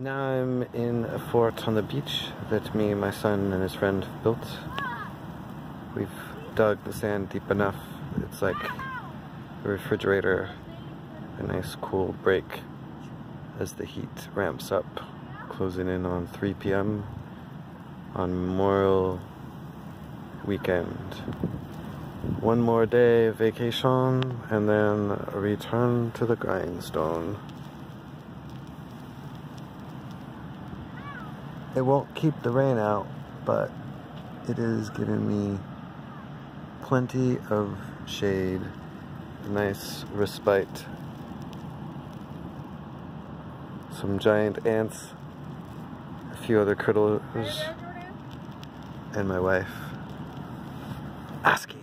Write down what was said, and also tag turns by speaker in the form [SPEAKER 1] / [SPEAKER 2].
[SPEAKER 1] Now I'm in a fort on the beach that me, my son, and his friend built. We've dug the sand deep enough. It's like a refrigerator, a nice cool break as the heat ramps up, closing in on 3 p.m. on Memorial weekend. One more day of vacation and then a return to the grindstone. It won't keep the rain out, but it is giving me plenty of shade, nice respite. Some giant ants, a few other critters, and my wife. Asking.